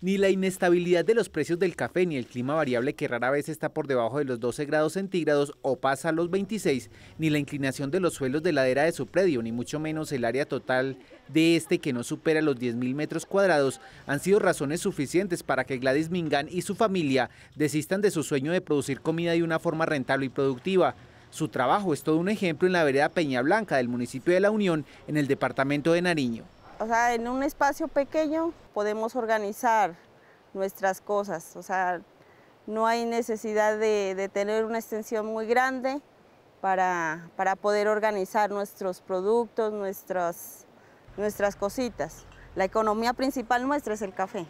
Ni la inestabilidad de los precios del café ni el clima variable que rara vez está por debajo de los 12 grados centígrados o pasa a los 26, ni la inclinación de los suelos de ladera de su predio, ni mucho menos el área total de este que no supera los 10.000 metros cuadrados, han sido razones suficientes para que Gladys Mingán y su familia desistan de su sueño de producir comida de una forma rentable y productiva. Su trabajo es todo un ejemplo en la vereda Peña Blanca del municipio de La Unión, en el departamento de Nariño. O sea, en un espacio pequeño podemos organizar nuestras cosas, o sea, no hay necesidad de, tener una extensión muy grande para, para, poder organizar nuestros productos, nuestras, nuestras cositas. La economía principal nuestra es el café.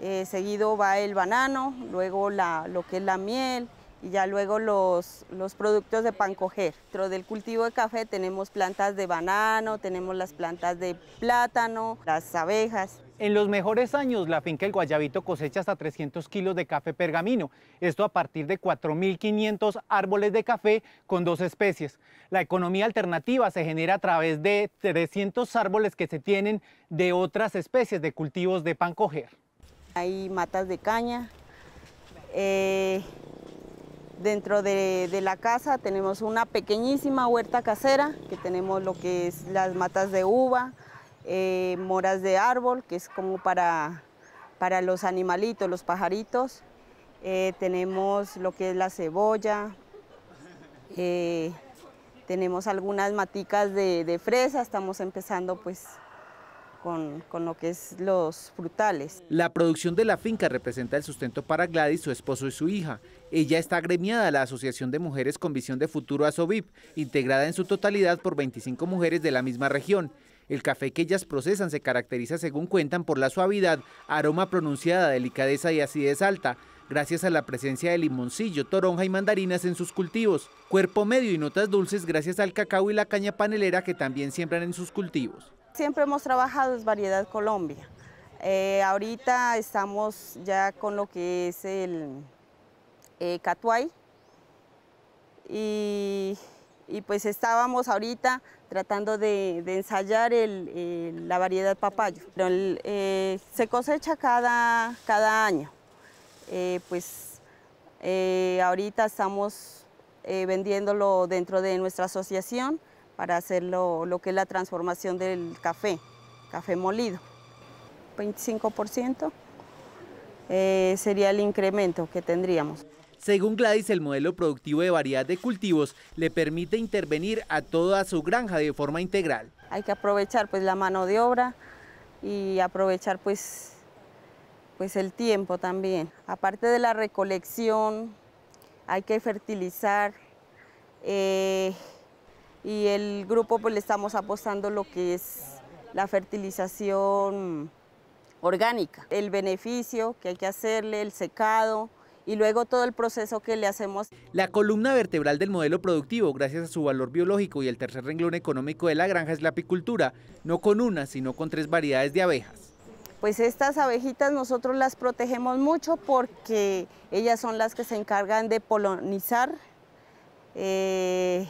Eh, seguido va el banano, luego la, lo que es la miel, y ya luego los, los productos de pan coger. Dentro del cultivo de café tenemos plantas de banano, tenemos las plantas de plátano, las abejas. En los mejores años, la finca El Guayabito cosecha hasta 300 kilos de café pergamino, esto a partir de 4.500 árboles de café con dos especies. La economía alternativa se genera a través de 300 árboles que se tienen de otras especies de cultivos de pan coger. Hay matas de caña, eh, Dentro de, la casa tenemos una pequeñísima huerta casera, que tenemos lo que es las matas de uva, eh, moras de árbol, que es como para, para los animalitos, los pajaritos. Eh, tenemos lo que es la cebolla, eh, tenemos algunas maticas de, de, fresa, estamos empezando pues con, lo que es los frutales. La producción de la finca representa el sustento para Gladys, su esposo y su hija. Ella está agremiada a la Asociación de Mujeres con Visión de Futuro ASOVIP, integrada en su totalidad por 25 mujeres de la misma región. El café que ellas procesan se caracteriza, según cuentan, por la suavidad, aroma pronunciada, delicadeza y acidez alta, gracias a la presencia de limoncillo, toronja y mandarinas en sus cultivos. Cuerpo medio y notas dulces gracias al cacao y la caña panelera que también siembran en sus cultivos. Siempre hemos trabajado en variedad Colombia. Eh, ahorita estamos ya con lo que es el eh, Catuay y, pues estábamos ahorita tratando de, ensayar la variedad papayo. Eh, se cosecha cada, cada año. Eh, pues ahorita estamos vendiéndolo dentro de nuestra asociación para hacer lo, que es la transformación del café, café molido. 25% sería el incremento que tendríamos. Según Gladys, el modelo productivo de variedad de cultivos le permite intervenir a toda su granja de forma integral. Hay que aprovechar pues la mano de obra y aprovechar pues, pues el tiempo también. Aparte de la recolección, hay que fertilizar eh, y el grupo pues le estamos apostando lo que es la fertilización orgánica, el beneficio que hay que hacerle, el secado, y luego todo el proceso que le hacemos. La columna vertebral del modelo productivo, gracias a su valor biológico y el tercer renglón económico de la granja es la apicultura, no con una, sino con tres variedades de abejas. Pues estas abejitas nosotros las protegemos mucho porque ellas son las que se encargan de polinizar. Eh,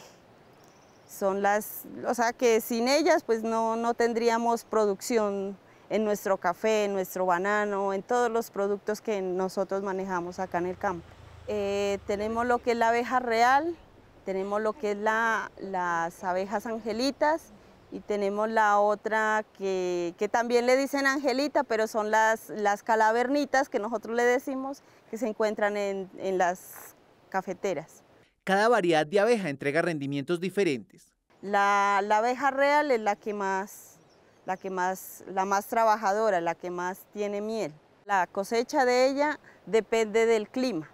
son las, o sea que sin ellas pues no, no tendríamos producción en nuestro café, en nuestro banano, en todos los productos que nosotros manejamos acá en el campo. Eh, tenemos lo que es la abeja real, tenemos lo que es la, las abejas angelitas y tenemos la otra que, también le dicen angelita, pero son las, las calavernitas que nosotros le decimos que se encuentran en, las cafeteras. Cada variedad de abeja entrega rendimientos diferentes. La, la abeja real es la que más la, que más, la más trabajadora, la que más tiene miel. La cosecha de ella depende del clima.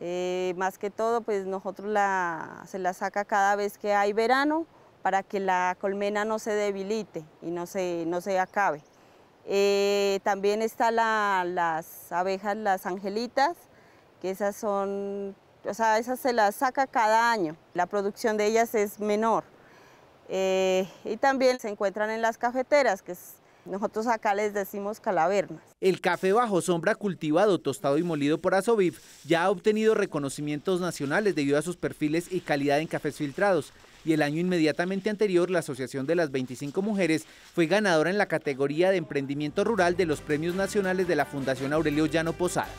Eh, más que todo, pues nosotros la, se la saca cada vez que hay verano para que la colmena no se debilite y no se, no se acabe. Eh, también están las abejas, las angelitas, que esas son, o sea, esas se las saca cada año. La producción de ellas es menor. Eh, y también se encuentran en las cafeteras, que Nosotros acá les decimos calavernas. El café bajo sombra cultivado, tostado y molido por Asobiv ya ha obtenido reconocimientos nacionales debido a sus perfiles y calidad en cafés filtrados. Y el año inmediatamente anterior, la Asociación de las 25 Mujeres fue ganadora en la categoría de emprendimiento rural de los premios nacionales de la Fundación Aurelio Llano Posada.